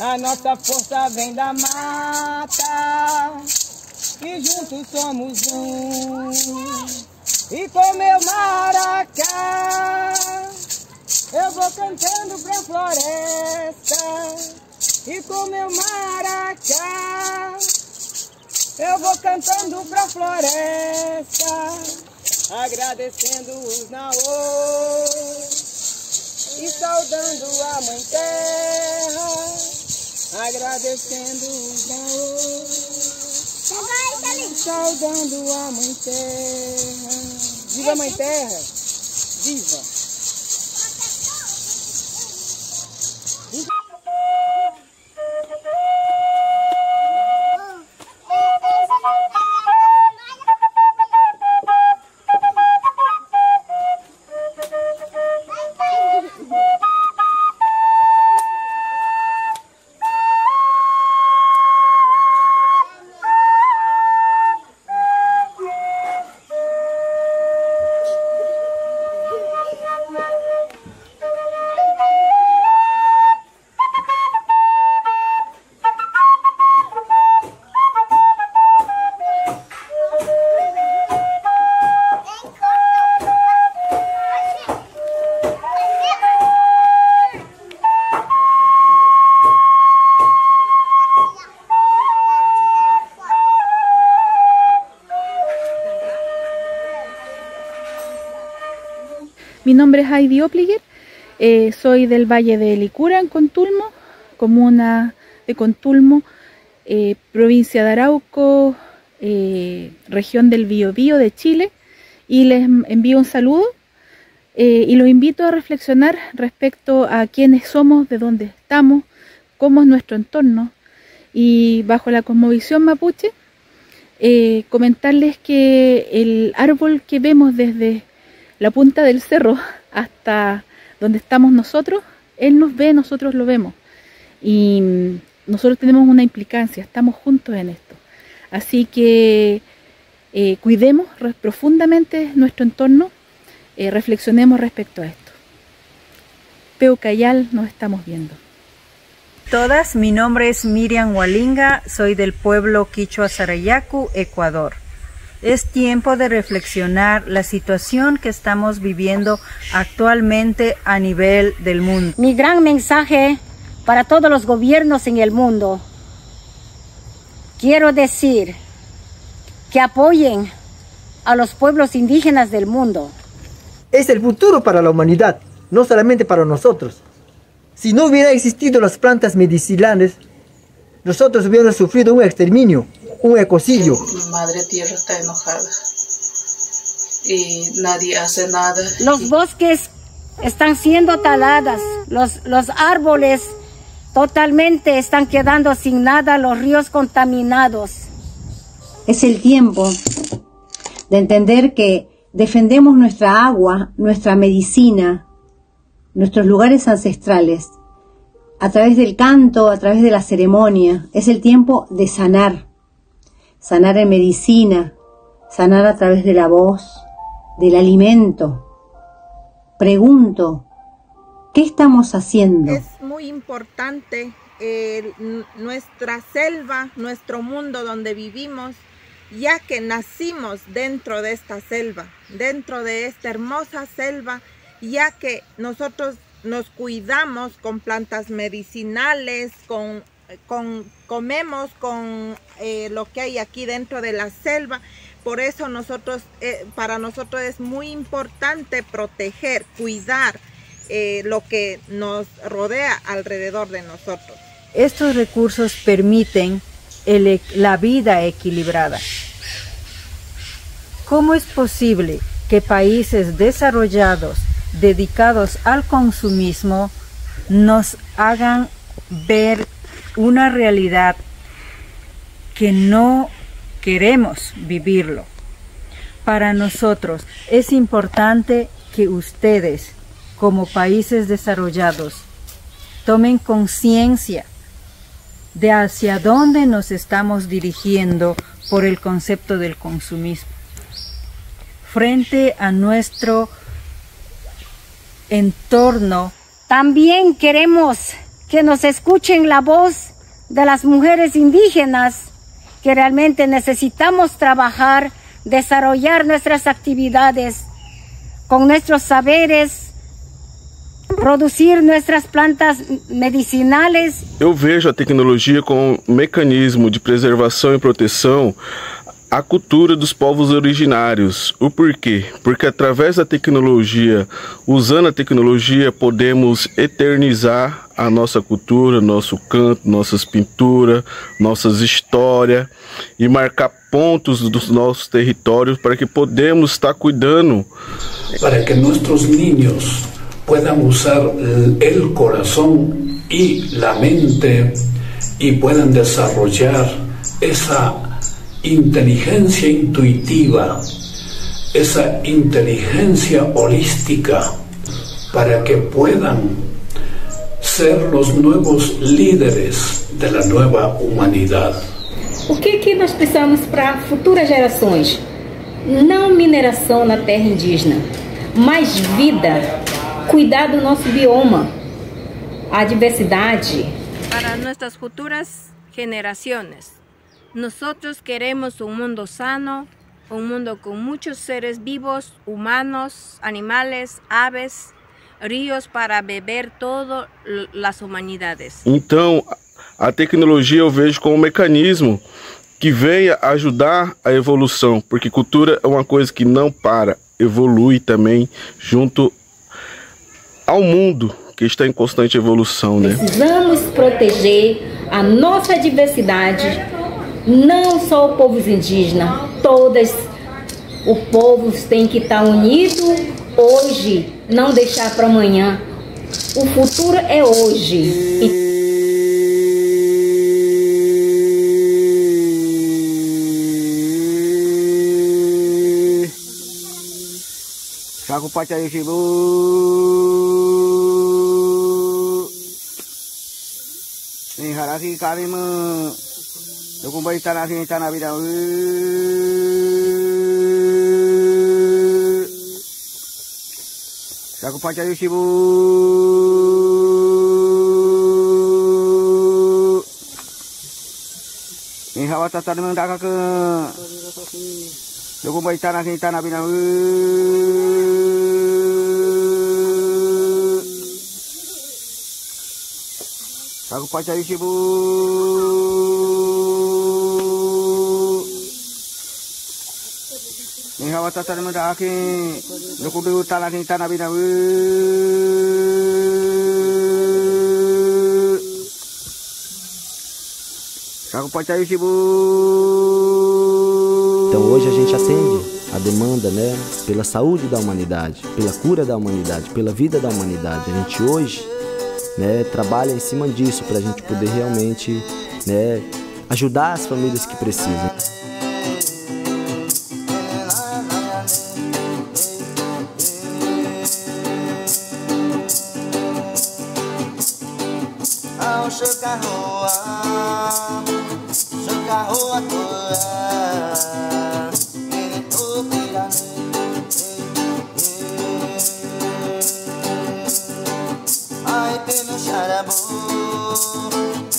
A nossa força vem da mata e juntos somos um. E com meu maracá eu vou cantando pra floresta. E com meu maracá eu vou cantando pra floresta, agradecendo os naô e saudando a mãe terra, agradecendo os naô, saudando a mãe terra. Viva a mãe terra, viva! Nombre es Heidi Opliger, eh, soy del Valle de Licura, en Contulmo, comuna de Contulmo, eh, provincia de Arauco, eh, región del Biobío de Chile, y les envío un saludo y los invito a reflexionar respecto a quiénes somos, de dónde estamos, cómo es nuestro entorno, y bajo la cosmovisión mapuche, comentarles que el árbol que vemos desde la punta del cerro hasta donde estamos nosotros, Él nos ve, nosotros lo vemos. Y nosotros tenemos una implicancia, estamos juntos en esto. Así que eh, cuidemos profundamente nuestro entorno, eh, reflexionemos respecto a esto. Peucayal nos estamos viendo. Todas, mi nombre es Miriam Walinga, soy del pueblo Quichua Sarayacu, Ecuador. Es tiempo de reflexionar la situación que estamos viviendo actualmente a nivel del mundo. Mi gran mensaje para todos los gobiernos en el mundo. Quiero decir que apoyen a los pueblos indígenas del mundo. Es el futuro para la humanidad, no solamente para nosotros. Si no hubiera existido las plantas medicinales, nosotros hubiéramos sufrido un exterminio un ecocidio. Madre Tierra está enojada y nadie hace nada. Los bosques están siendo taladas, los, los árboles totalmente están quedando sin nada, los ríos contaminados. Es el tiempo de entender que defendemos nuestra agua, nuestra medicina, nuestros lugares ancestrales, a través del canto, a través de la ceremonia. Es el tiempo de sanar sanar en medicina, sanar a través de la voz, del alimento. Pregunto, ¿qué estamos haciendo? Es muy importante nuestra selva, nuestro mundo donde vivimos, ya que nacimos dentro de esta selva, dentro de esta hermosa selva, ya que nosotros nos cuidamos con plantas medicinales, con comemos con eh, lo que hay aquí dentro de la selva. Por eso nosotros, eh, para nosotros es muy importante proteger, cuidar eh, lo que nos rodea alrededor de nosotros. Estos recursos permiten la vida equilibrada. ¿Cómo es posible que países desarrollados dedicados al consumismo nos hagan ver una realidad que no queremos vivirlo. Para nosotros es importante que ustedes, como países desarrollados, tomen conciencia de hacia dónde nos estamos dirigiendo por el concepto del consumismo. Frente a nuestro entorno. También queremos que nos escuchen la voz de las mujeres indígenas que realmente necesitamos trabajar, desarrollar nuestras actividades con nuestros saberes, produzir nuestras plantas medicinales. Eu vejo a tecnologia como um mecanismo de preservação e proteção à cultura dos povos originários. O porquê? Porque através da tecnologia, usando a tecnologia, podemos eternizar a nossa cultura, nosso canto, nossas pinturas, nossas histórias e marcar pontos dos nossos territórios para que podemos estar cuidando. Para que nossos niños puedan usar el corazón y la mente y puedan desarrollar esa inteligencia intuitiva, esa inteligencia holística, para que puedan ser los nuevos líderes de la nueva humanidad. O que, que nós precisamos para futuras gerações? Não mineração na terra indígena, mas vida, cuidar do nosso bioma, a diversidade. Para nossas futuras gerações, nosotros queremos un mundo sano, un mundo con muchos seres vivos, humanos, animales, aves, ríos para beber todas as humanidades. Então, a tecnologia eu vejo como um mecanismo que venha ajudar a evolução, porque cultura é uma coisa que não para, evolui também junto ao mundo que está em constante evolução, né? Precisamos proteger a nossa diversidade não só o povo indígena, todas o povo tem que estar unido hoje, não deixar para amanhã. O futuro é hoje. Saco pacayo shibu. Ni haraki karimu. Yo kumbay tanah sini tanah bidang. Aku pacar yusibu. Ni hawa tata dengan dak ke. Yo kumbay tanah sini tanah bidang. Aku pacar yusibu. Ni hawa tata dengan dak ke. Yo kumbay tanah sini tanah bidang. Aku pacar yusibu. Então hoje a gente acende a demanda né, pela saúde da humanidade, pela cura da humanidade, pela vida da humanidade. A gente hoje né, trabalha em cima disso para a gente poder realmente né, ajudar as famílias que precisam. chocarroa, chocarroa toa. Ai, tem no xarabô